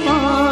Oh.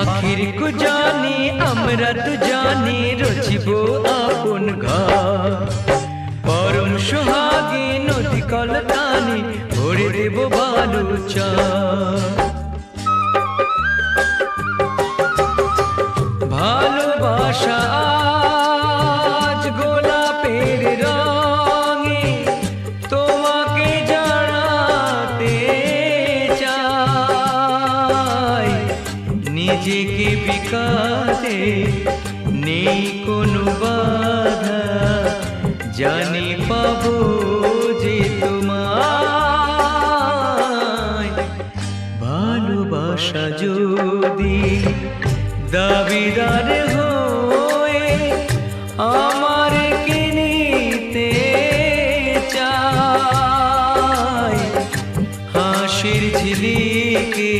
পাখির কুজানি আমরা তো জানি রচিব আপন ঘর পরম সোহাগে নদী কলতানি ভরে দেব বালু চা দাবিদার হয়ে আমার কিনিতে চাই। হাসির ঝিলিকে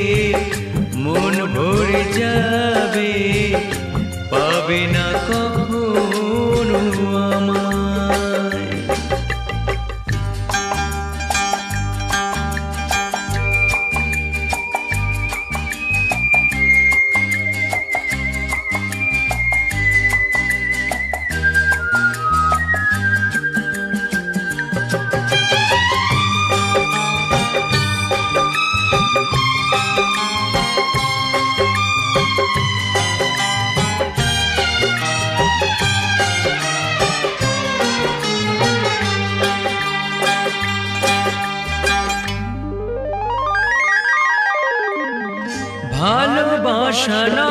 মন ভরে যাবে পাবে না কম ভালোবাসনা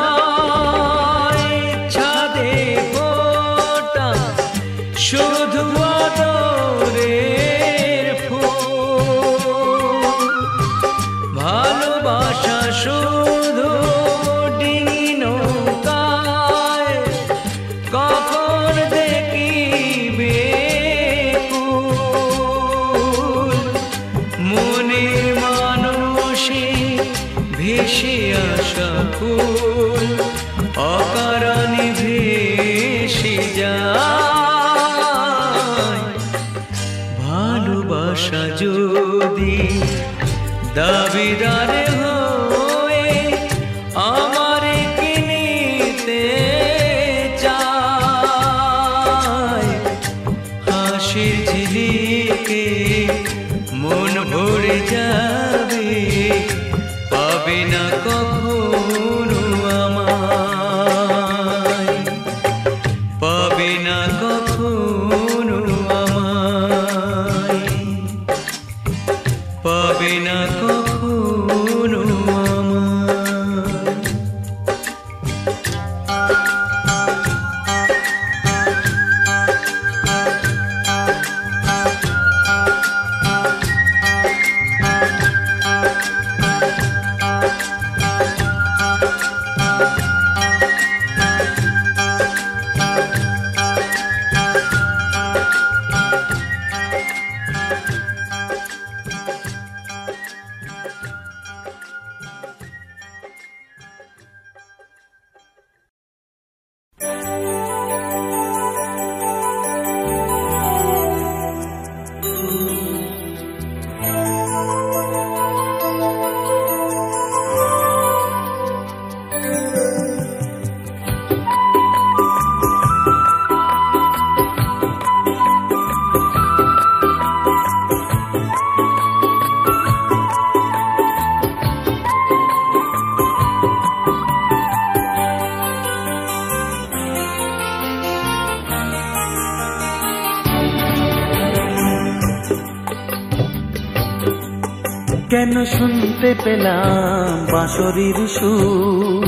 শুনতে পেলাম বাঁশরির সুর।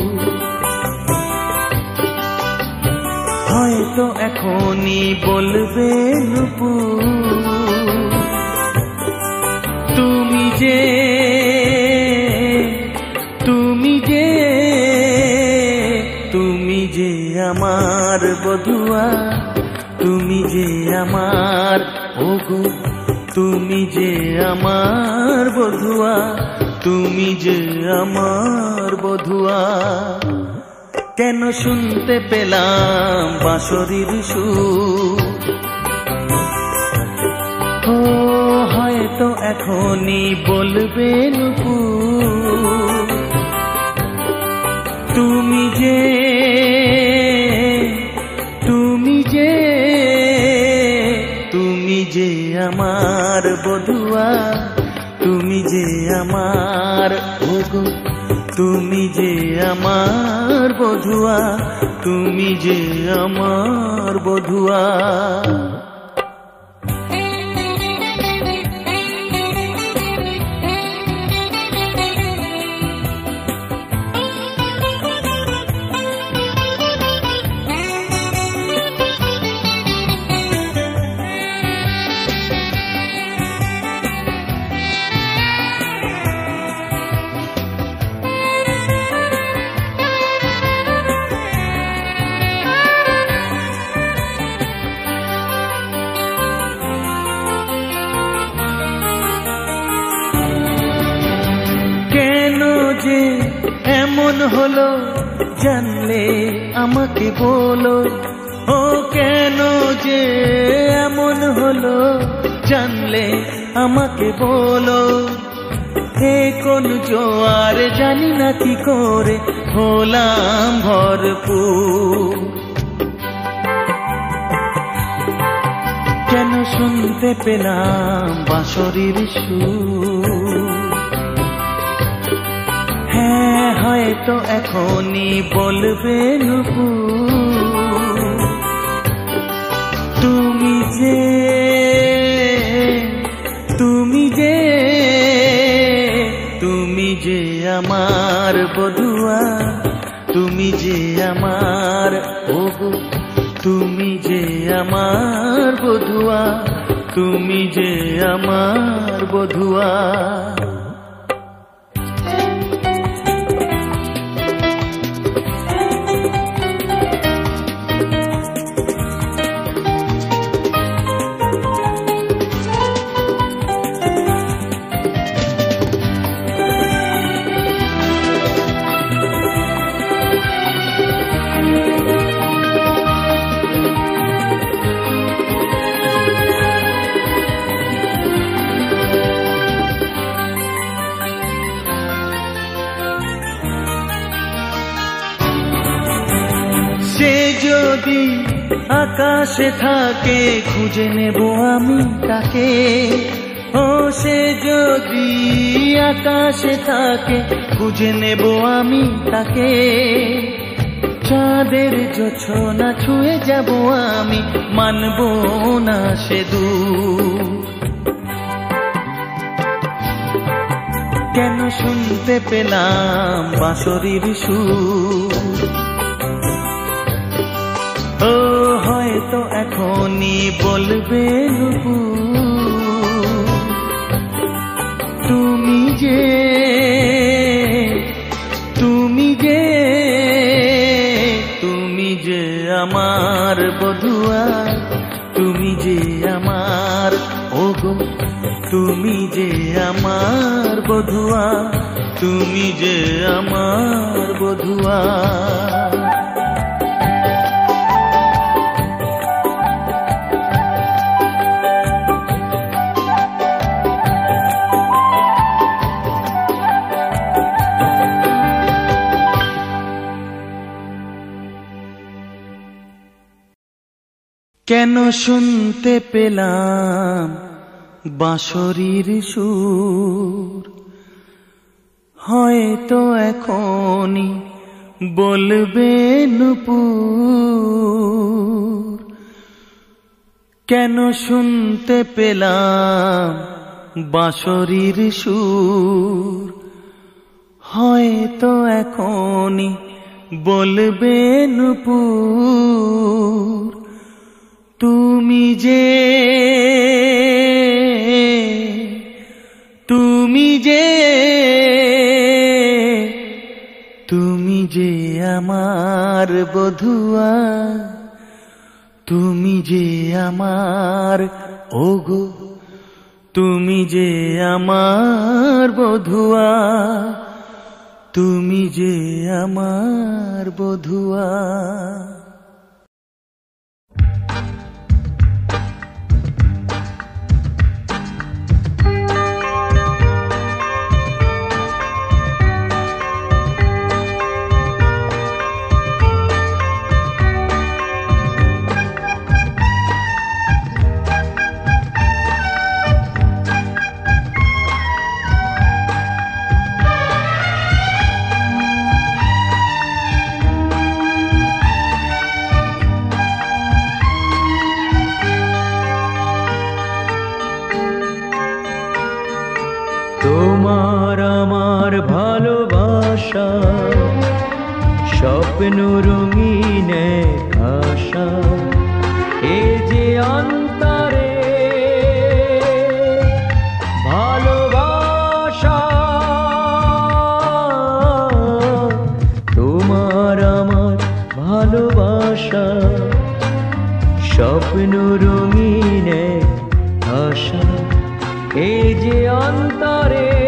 হয়তো এখনই বলবে নুপুর। তুমি যে তুমি যে তুমি যে আমার বধুয়া, তুমি যে আমার ওগো তুমি যে আমার বধুয়া, তুমি যে আমার বধুয়া। কেন শুনতে পেলাম বাঁশরির সুর? ও, হয়তো এখনই বলবে নুপুর। তুমি যে বধুয়া তুমি যে আমার ভোগ তুমি যে আমার বধুয়া তুমি যে আমার বধুয়া। হলো, জানলে আমাকে বলো। ও কেন যে এমন হলো, জানলে আমাকে বলো। হে কোন জোয়ার, জানি না কি করে, হলাম ভরপুর। কেন শুনতে পেলাম বাঁশরির সুর? হ্যাঁ হয়তো এখনই বলবে নুপুর তুমি যে তুমি যে তুমি যে আমার বধুয়া, তুমি যে আমার ওগো, তুমি যে আমার বধুয়া, তুমি যে আমার বধুয়া। আকাশে থাকে, খুঁজে নেব আমি তাকে। ও, সে যদি আকাশে থাকে, খুঁজে নেব আমি তাকে। চাঁদের জোছনা ছুঁয়ে যাব আমি, মানব না সে দূর। কেন শুনতে পেলাম বাঁশরির সুর? হয়তো এখনই বলবে নুপুর তুমি যে তুমি যে তুমি যে আমার বধুয়া, তুমি যে আমার, ওগো, তুমি যে আমার বধুয়া, তুমি যে আমার বধুয়া। কেন শুনতে পেলাম বাঁশরির সুর? হয়তো এখনই বলবে নুপুর। কেন শুনতে পেলাম বাঁশরীর সুর? হয়তো এখনই বলবে নুপুর। তুমি যে তুমি যে তুমি যে আমার বধুয়া, তুমি যে আমার, ওগো, তুমি যে আমার বধুয়া, তুমি যে আমার বধুয়া। স্বপ্ন রঙিন আশা। এ যে অন্তরে ভালোবাসা, তোমার আমার ভালোবাসা, স্বপ্ন রঙিন আশা। এই যে অন্তরে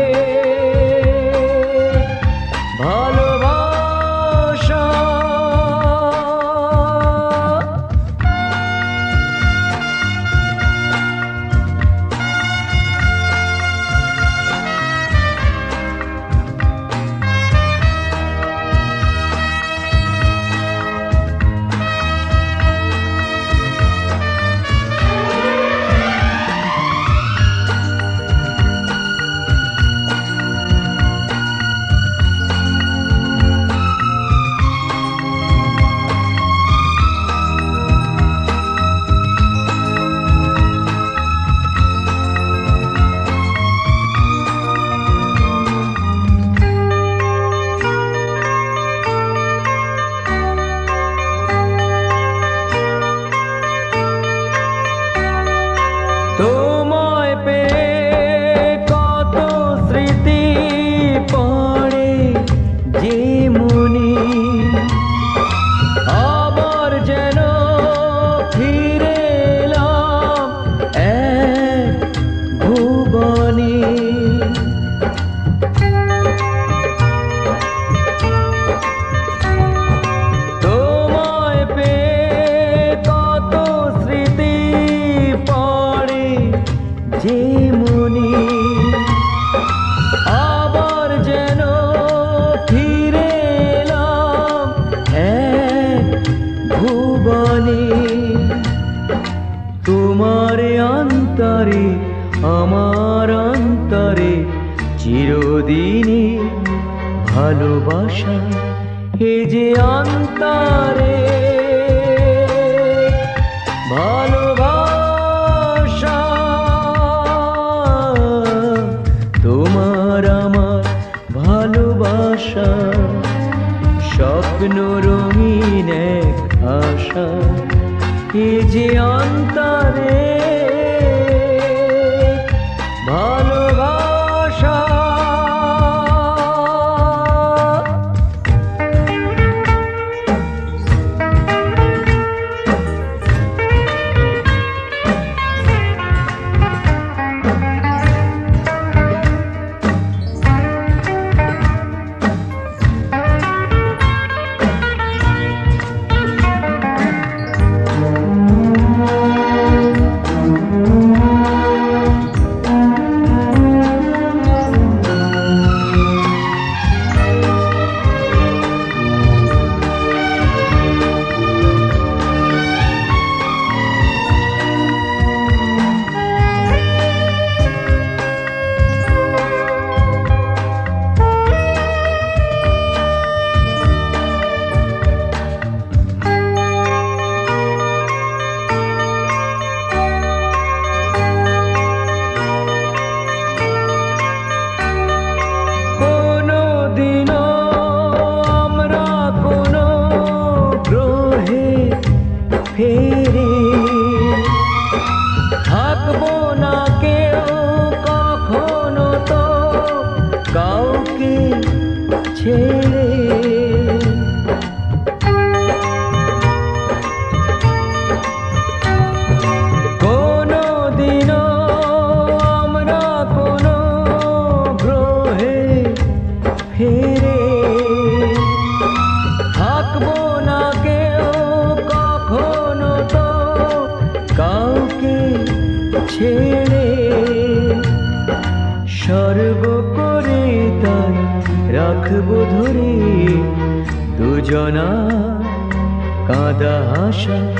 এ যে অন্তরে দুজনা কাঁদা হাসা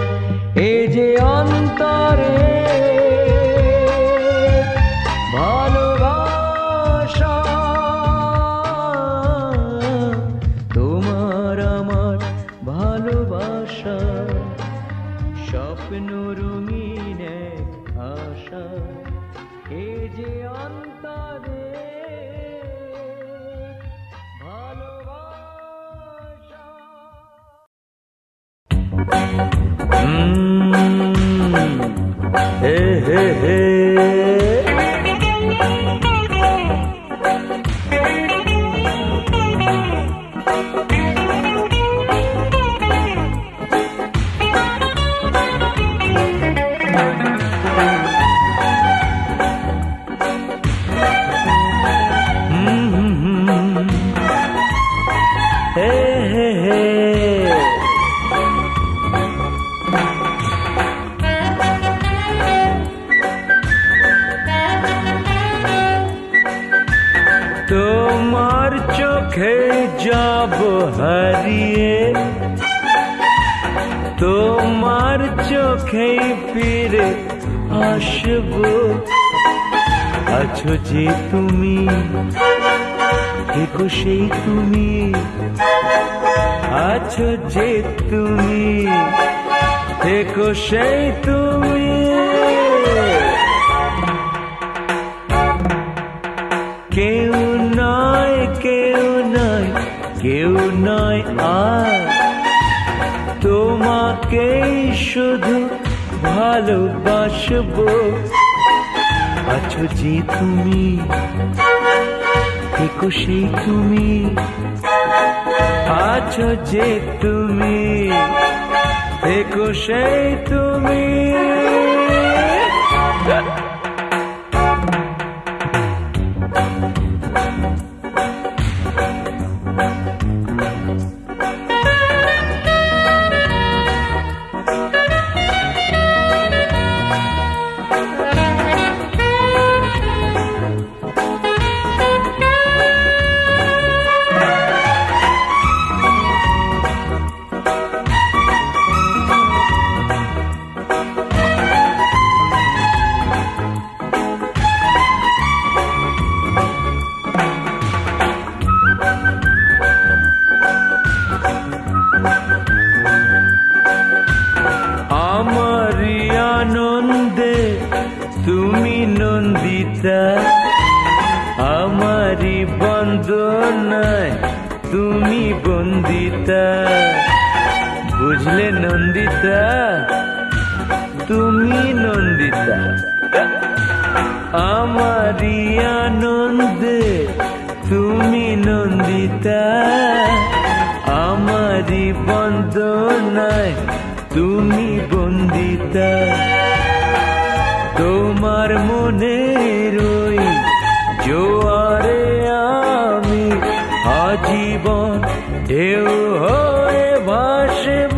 চোখে যাব হারিয়ে তোমার চোখে ফিরে আসব আছো যে তুমি দেখো সেই তুমি আছো যে তুমি দেখো সেই তুমি কেউ শুধু ভালোবাসব। আছো যে তুমি সেই তুমি? আছো যে তুমি সেই তুমি? নন্দিতা আমারই বন্দনায় তুমি বন্দিতা। বুঝলে নন্দিতা? তুমি নন্দিতা। আমারই আনন্দে তুমি নন্দিতা। আমারই বন্দনায় তুমি বন্দিতা। তোমার মনে রই, জোয়ারে আমি আজীবন ঢেউ হয়ে ভাসব।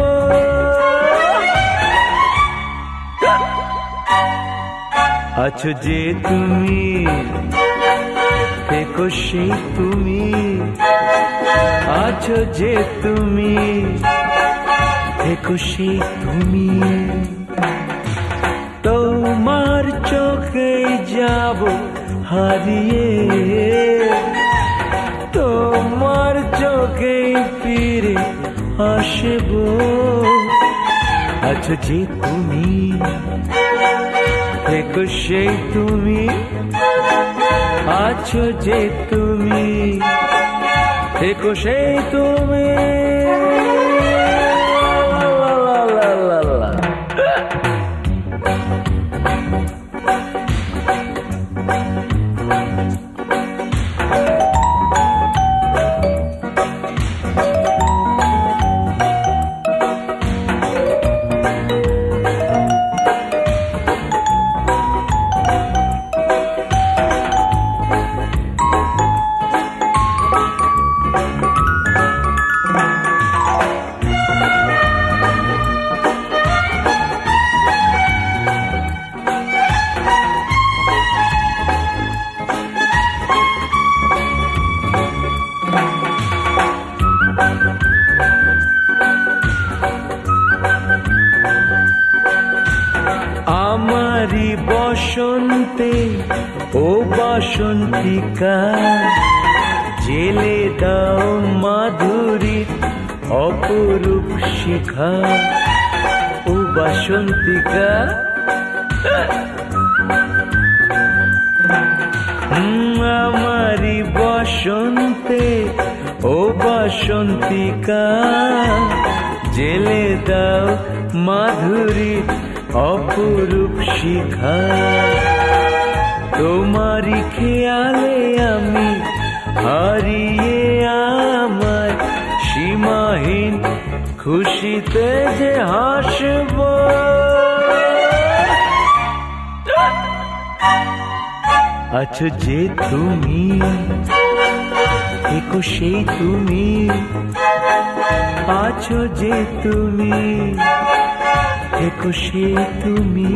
আছো যে তুমি, দেখো সেই তুমি, আছো যে তুমি, দেখো সেই তুমি। হারিয়ে তোমার চোখে ফিরে আসব। আছো যে তুমি দেখো সেই তুমি, আছো যে তুমি দেখো সেই তুমি। का আছো যে তুমি দেখো সেই তুমি আছো যে তুমি দেখো সে তুমি,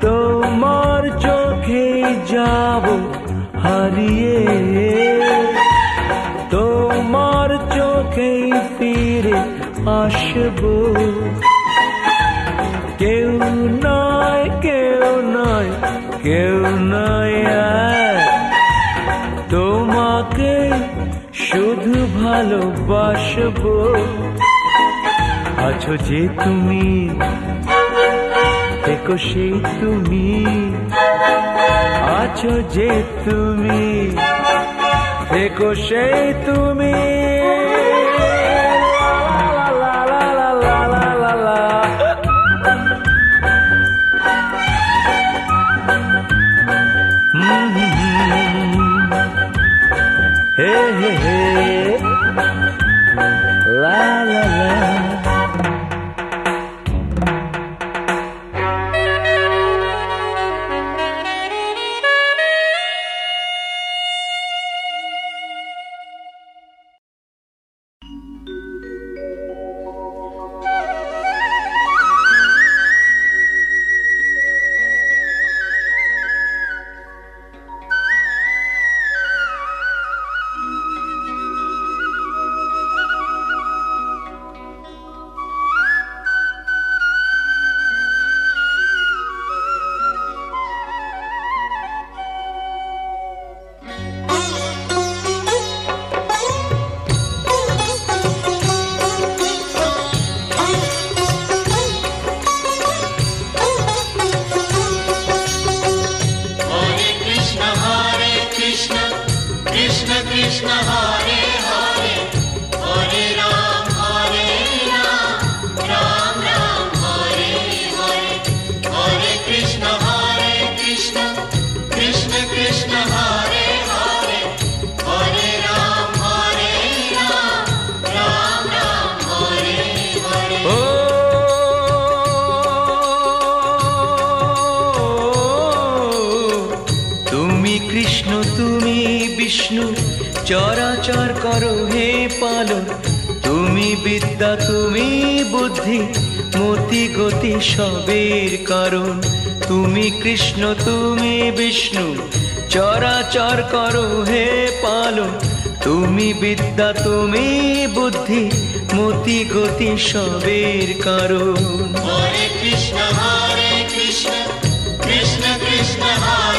তোমার চোখে যাব হারিয়ে, তোমার চোখে ফিরে আসব। কেউ নয় তোমাকে শুধু ভালোবাসবো। আছো যে তুমি, দেখো সেই তুমি। আছো যে তুমি, দেখো সেই তুমি। পালন। তুমি বিদ্যা তুমি বুদ্ধি মতি গতি সবের কারণ। তুমি কৃষ্ণ তুমি বিষ্ণু চরাচর করো হে পালন। তুমি বিদ্যা তুমি বুদ্ধি মতি গতি সবের কারণ। Krishna, Krishna Krishna, Hare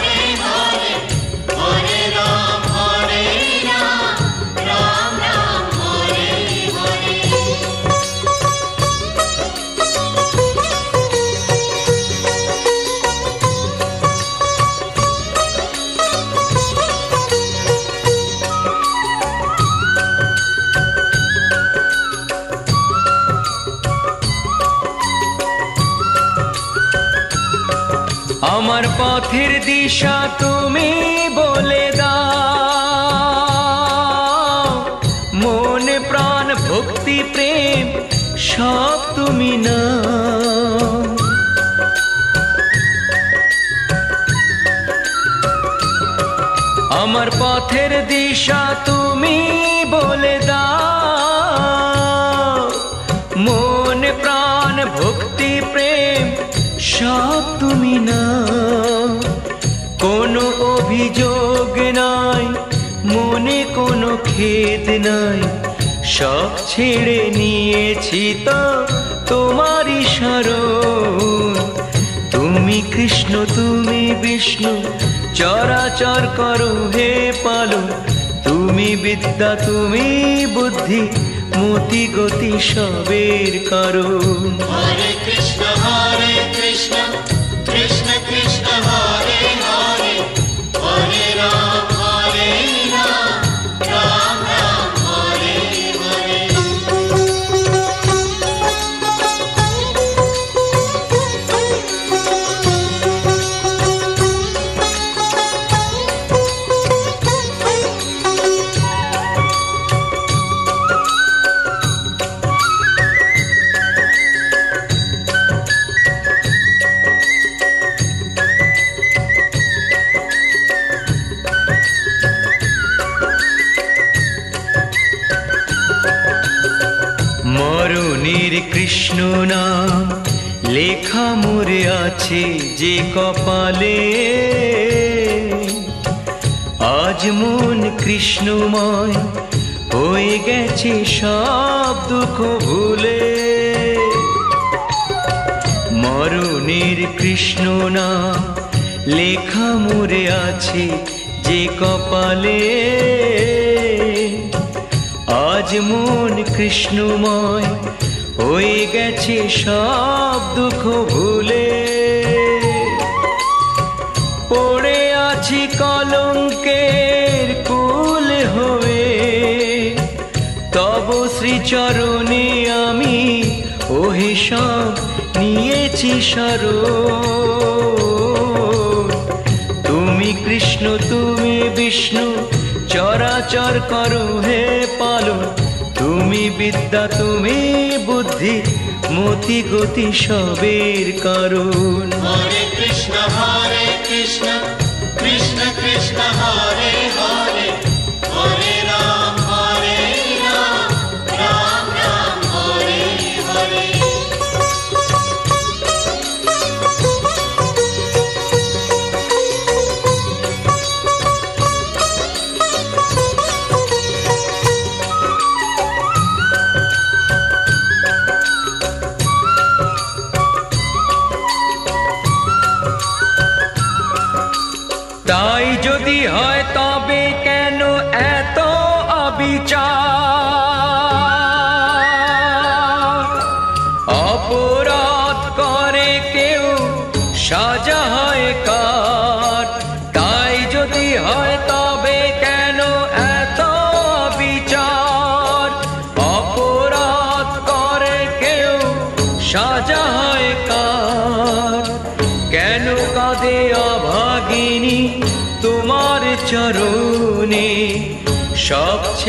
পথের দিশা তুমি বলে দাও। মনে, প্রাণ, ভক্তি, প্রেম, সব তুমি না আমার পথের দিশা তুমি বলে দাও। মন, প্রাণ, ভক্তি, প্রেম, সব তুমি না কোনো অভিযোগ নাই মনে কোনো খেদ নাই। সব ছেড়ে নিয়েছি তো তোমারই স্মরণ। তুমি কৃষ্ণ তুমি বিষ্ণু চরাচর করো হে পালো তুমি বিদ্যা তুমি বুদ্ধি মতি গতি সবের কারণ। Hare Krishna, Hare Krishna, Ram, কৃষ্ণময় হয়ে গেছে সব দুঃখ ভুলে। মরণের কৃষ্ণ নাম লেখা মোরে আছে যে কপালে। আজ মন কৃষ্ণময় হয়ে গেছে সব দুঃখ ভুলে। পড়ে আছি কলঙ্কের তব শ্রীচরণে আমি ওহে সব নিয়েছি শরণ। তুমি কৃষ্ণ তুমি বিষ্ণু চরাচর করো হে পালন। তুমি বিদ্যা তুমি বুদ্ধি মতি গতি সবের কারণ। Hare কৃষ্ণ Hare Krishna,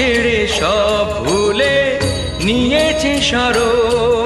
ছেড়ে সব ভুলে নিয়েছে শরণ।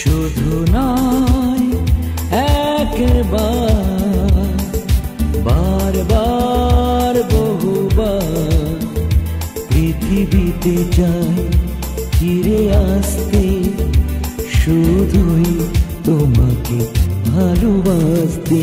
শুধু নয় একবার বারবার বহুবার পৃথিবীতে যাই ফিরে আসতে শুধুই তোমাকে ভালোবাসতে।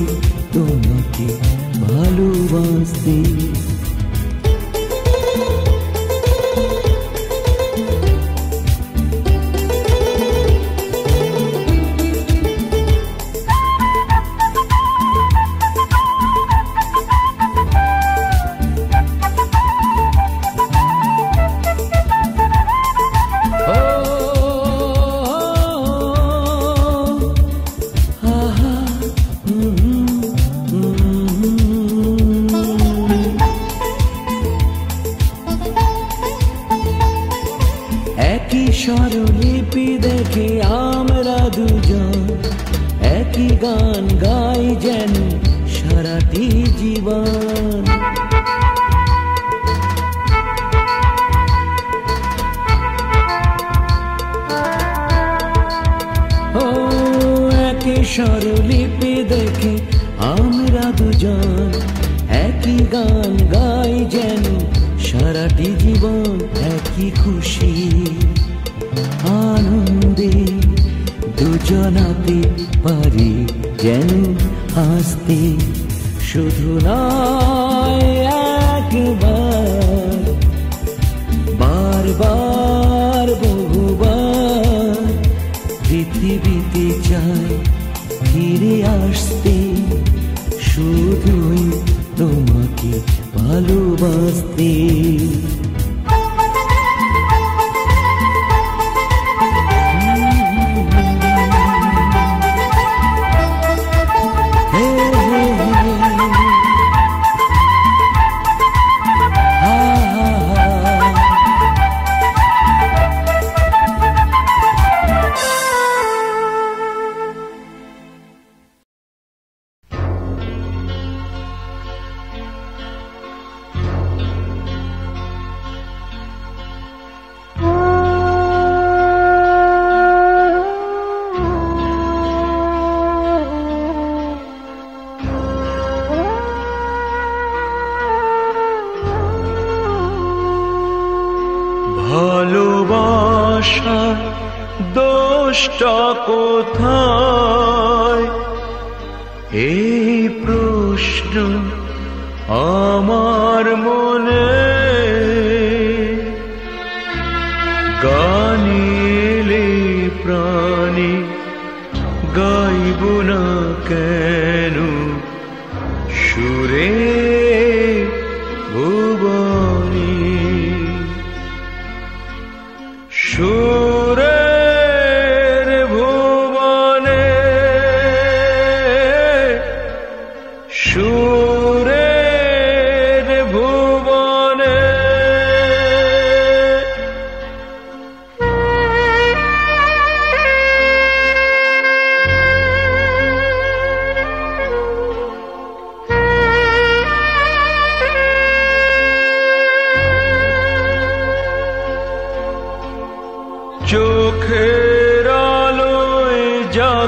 তোমাকে ভালোবাসতে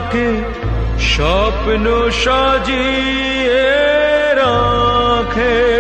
আমাকে স্বপ্ন সাজিয়ে রাখে।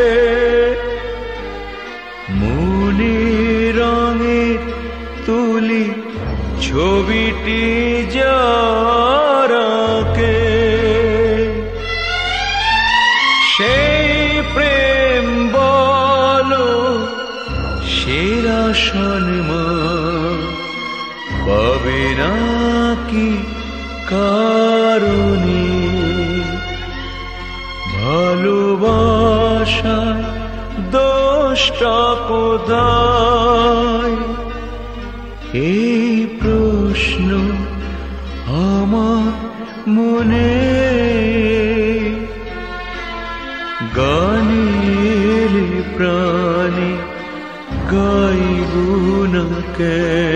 না